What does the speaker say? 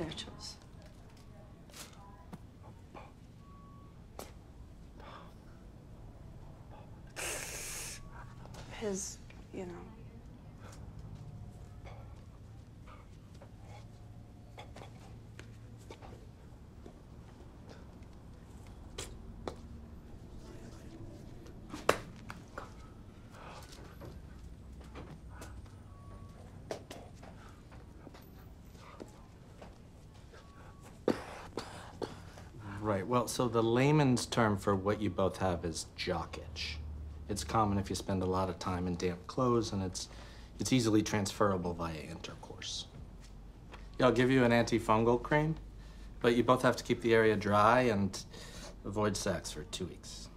Itches. His, you know. Right, well, so the layman's term for what you both have is jock itch. It's common if you spend a lot of time in damp clothes, and it's, it's easily transferable via intercourse. Yeah, I'll give you an antifungal cream, but you both have to keep the area dry and avoid sex for two weeks.